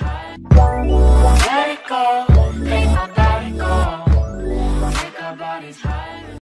high.